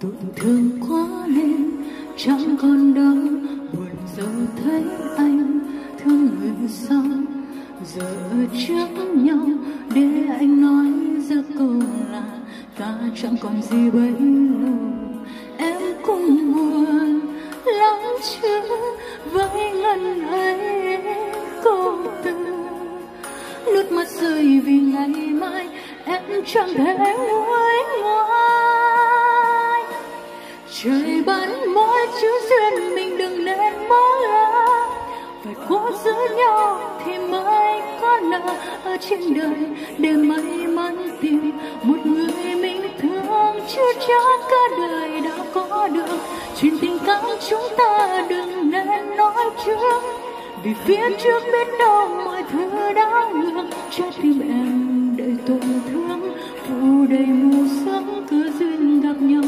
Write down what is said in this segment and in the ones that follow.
tổn thương quá nên chẳng còn đau buồn giờ thấy anh thương người sao giờ trước nhau để anh nói ra câu là ta chẳng còn gì bấy lâu. Em cũng buồn lắm chứ với ngần ấy câu từ nước mắt rơi vì ngày mai em chẳng thể nuối trời ban mỗi chữ duyên mình đừng nên mơ phải cố giữ nhau thì mới có nợ. Ở trên đời để may mắn tìm một người mình thương. Chưa chắc cả đời đã có được. Chuyện tình cảm chúng ta đừng nên nói trước. Vì phía trước biết đâu mọi thứ đã ngược. Trái tim em đầy tổn thương. Phủ đầy mù sắc cứ duyên gặp nhau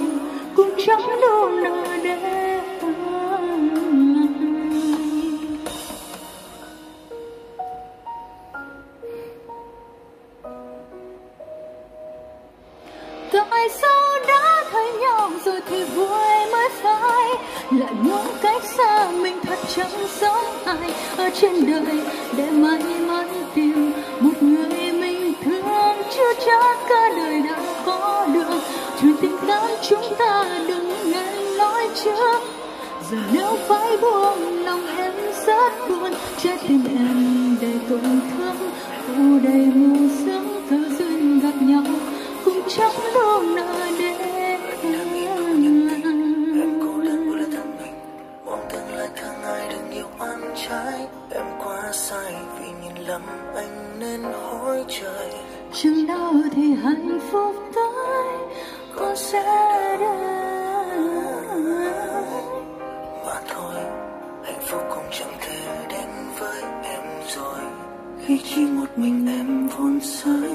trắng chẳng đâu nợ để tại sao đã thấy nhau rồi thì vui mới phải lại muốn cách xa mình thật chẳng giống ai. Ở trên đời để may mắn tìm một người mình thương. Chưa chắc cả đời đã có được. Chuyện tình ta chúng ta đừng nên nói trước. Giờ nếu phải buông lòng em rất buồn, trái tim em đầy tổn thương. Phủ đầy mù sương cơ duyên gặp nhau, cũng chẳng đâu nợ để em. Cố đơn buồn là thân mình mong tương lai thương ai đừng yêu oan trái em quá sai vì nhìn lầm anh nên hối trời chừng nào thì hạnh phúc tới mà thôi, hạnh phúc cũng chẳng thể đến với em rồi. Khi chỉ một mình em vốn sai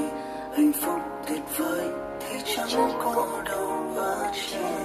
hạnh phúc tuyệt vời, thì chẳng có đâu ở trên.